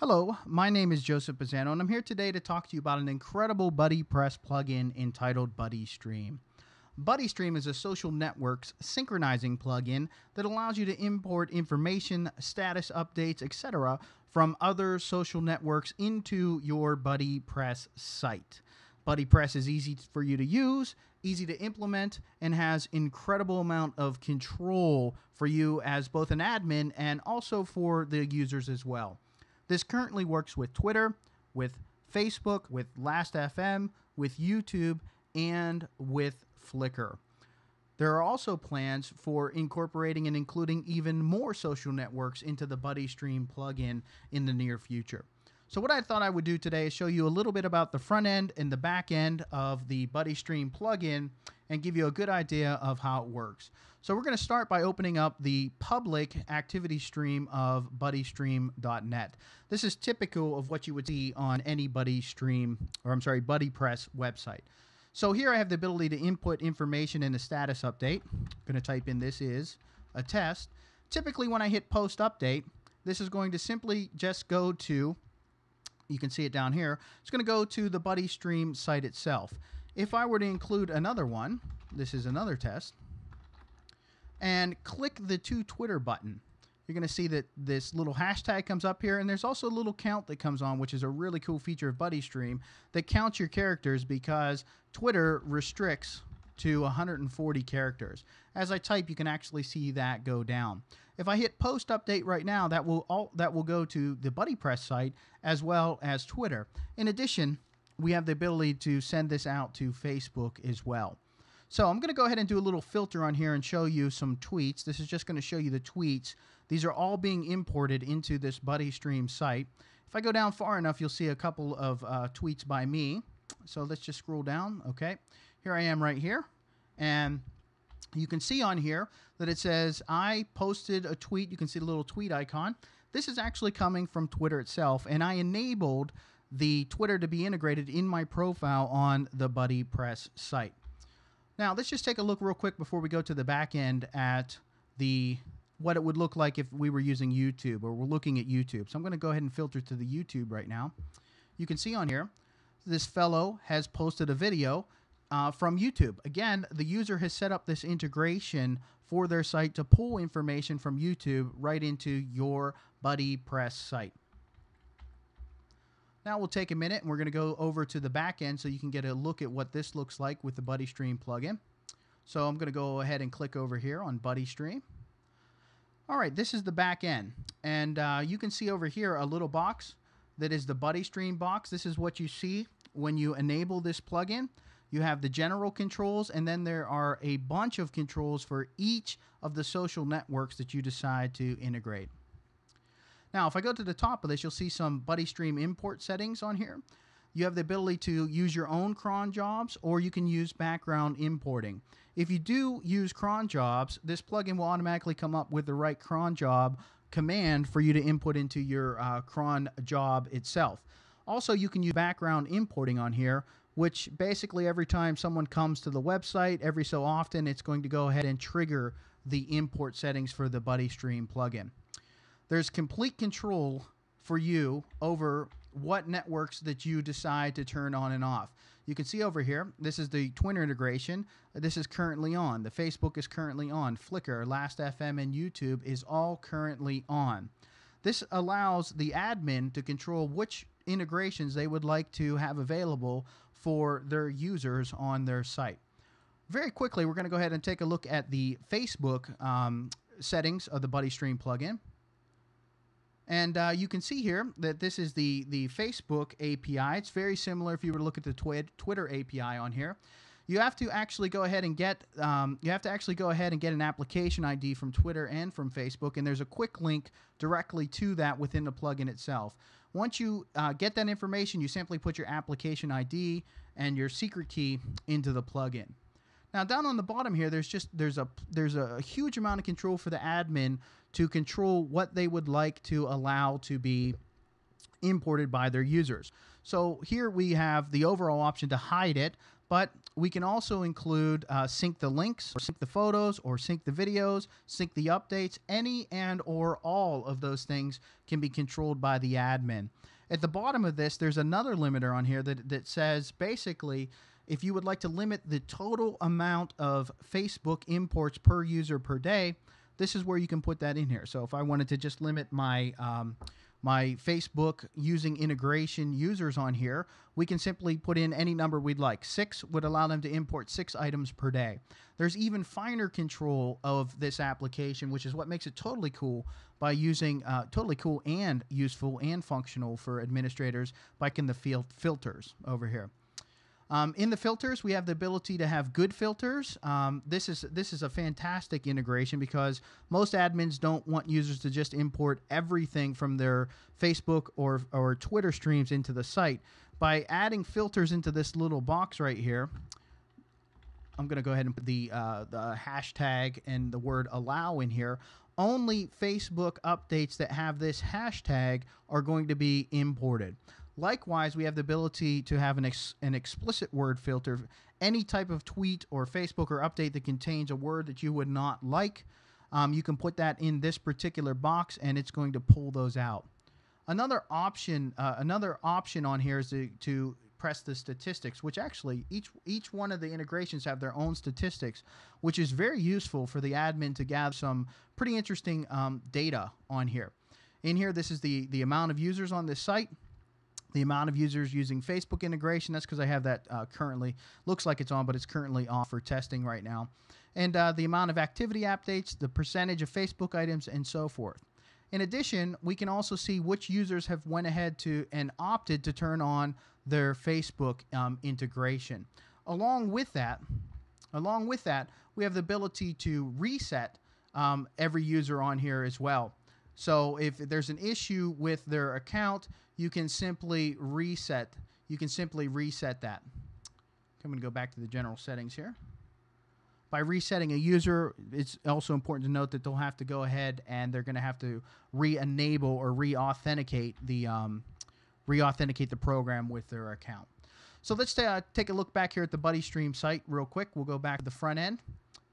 Hello, my name is Joseph Pisano, and I'm here today to talk to you about an incredible BuddyPress plugin entitled BuddyStream. BuddyStream is a social networks synchronizing plugin that allows you to import information, status updates, etc. from other social networks into your BuddyPress site. BuddyPress is easy for you to use, easy to implement, and has incredible amount of control for you as both an admin and also for the users as well. This currently works with Twitter, with Facebook, with Last.fm, with YouTube, and with Flickr. There are also plans for incorporating and including even more social networks into the BuddyStream plugin in the near future. So what I thought I would do today is show you a little bit about the front end and the back end of the BuddyStream plugin and give you a good idea of how it works. So we're going to start by opening up the public activity stream of buddystream.net. This is typical of what you would see on any BuddyStream, or I'm sorry, BuddyPress website. So here I have the ability to input information in the status update. I'm going to type in this is a test. Typically when I hit post update, this is going to simply just go to you can see it down here. It's going to go to the BuddyStream site itself. If I were to include another one, this is another test, and click the to Twitter button, you're going to see that this little hashtag comes up here, and there's also a little count that comes on, which is a really cool feature of BuddyStream that counts your characters because Twitter restricts to 140 characters. As I type, you can actually see that go down. If I hit post update right now, that will all that will go to the BuddyPress site as well as Twitter. In addition, we have the ability to send this out to Facebook as well. So I'm going to go ahead and do a little filter on here and show you some tweets. This is just going to show you the tweets. These are all being imported into this BuddyStream site. If I go down far enough, you'll see a couple of uh, tweets by me. So let's just scroll down. Okay, here I am right here. And you can see on here that it says I posted a tweet. You can see the little tweet icon. This is actually coming from Twitter itself, and I enabled the Twitter to be integrated in my profile on the BuddyPress site. Now, let's just take a look real quick before we go to the back end at the what it would look like if we were using YouTube or we're looking at YouTube. So I'm going to go ahead and filter to the YouTube right now. You can see on here, this fellow has posted a video uh, from YouTube. Again, the user has set up this integration for their site to pull information from YouTube right into your BuddyPress site. Now we'll take a minute and we're going to go over to the back end so you can get a look at what this looks like with the BuddyStream plugin. So I'm going to go ahead and click over here on BuddyStream. All right, this is the back end. And uh, you can see over here a little box that is the BuddyStream box. This is what you see when you enable this plugin. You have the general controls, and then there are a bunch of controls for each of the social networks that you decide to integrate. Now, if I go to the top of this, you'll see some BuddyStream import settings on here. You have the ability to use your own cron jobs, or you can use background importing. If you do use cron jobs, this plugin will automatically come up with the right cron job command for you to input into your uh, cron job itself. Also, you can use background importing on here, which basically every time someone comes to the website, every so often, it's going to go ahead and trigger the import settings for the BuddyStream plugin. There's complete control for you over what networks that you decide to turn on and off. You can see over here, this is the Twitter integration. This is currently on. The Facebook is currently on. Flickr, Last.fm, and YouTube is all currently on. This allows the admin to control which integrations they would like to have available for their users on their site. Very quickly, we're going to go ahead and take a look at the Facebook um, settings of the BuddyStream plugin. And uh, you can see here that this is the, the Facebook API. It's very similar if you were to look at the twi Twitter API on here. You have to actually go ahead and get um, you have to actually go ahead and get an application ID from Twitter and from Facebook, and there's a quick link directly to that within the plugin itself. Once you uh, get that information, you simply put your application ID and your secret key into the plugin. Now down on the bottom here, there's just there's a there's a huge amount of control for the admin to control what they would like to allow to be imported by their users. So here we have the overall option to hide it, but we can also include uh, sync the links, or sync the photos, or sync the videos, sync the updates. Any and or all of those things can be controlled by the admin. At the bottom of this, there's another limiter on here that, that says basically if you would like to limit the total amount of Facebook imports per user per day, this is where you can put that in here. So if I wanted to just limit my um, my Facebook using integration users on here, we can simply put in any number we'd like. Six would allow them to import six items per day. There's even finer control of this application, which is what makes it totally cool by using uh, totally cool and useful and functional for administrators by in the field filters over here. Um, in the filters, we have the ability to have good filters. Um, this is this is a fantastic integration because most admins don't want users to just import everything from their Facebook or or Twitter streams into the site. By adding filters into this little box right here, I'm going to go ahead and put the uh, the hashtag and the word allow in here. Only Facebook updates that have this hashtag are going to be imported. Likewise, we have the ability to have an, ex- an explicit word filter. Any type of tweet or Facebook or update that contains a word that you would not like, um, you can put that in this particular box and it's going to pull those out. Another option, uh, another option on here is to, to press the statistics, which actually each each one of the integrations have their own statistics, which is very useful for the admin to gather some pretty interesting um, data on here. In here, this is the the amount of users on this site the amount of users using Facebook integration. That's because I have that uh, currently. Looks like it's on, but it's currently off for testing right now. And uh, the amount of activity updates, the percentage of Facebook items, and so forth. In addition, we can also see which users have went ahead to and opted to turn on their Facebook um, integration. Along with that, along with that, we have the ability to reset um, every user on here as well. So if there's an issue with their account, you can simply reset. You can simply reset that. I'm going to go back to the general settings here. By resetting a user, it's also important to note that they'll have to go ahead and they're going to have to re-enable or re-authenticate the um, re-authenticate the program with their account. So let's uh, take a look back here at the BuddyStream site real quick. We'll go back to the front end.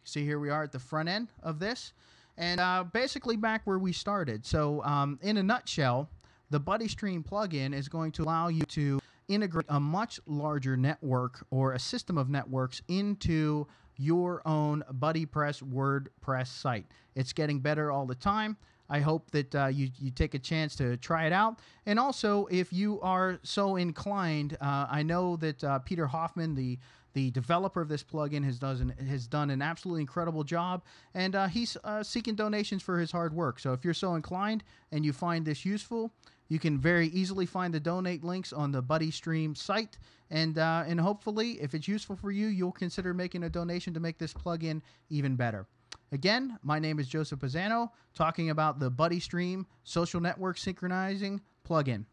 See here we are at the front end of this and uh, basically back where we started. So, um, in a nutshell, the BuddyStream plugin is going to allow you to integrate a much larger network or a system of networks into your own BuddyPress WordPress site. It's getting better all the time. I hope that uh, you, you take a chance to try it out. And also, if you are so inclined, uh, I know that uh, Peter Hofman, the the developer of this plugin has done has done an absolutely incredible job, and uh, he's uh, seeking donations for his hard work. So if you're so inclined and you find this useful, you can very easily find the donate links on the BuddyStream site, and uh, and hopefully, if it's useful for you, you'll consider making a donation to make this plugin even better. Again, my name is Joseph Pisano, talking about the BuddyStream social network synchronizing plugin.